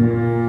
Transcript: Mm-hmm.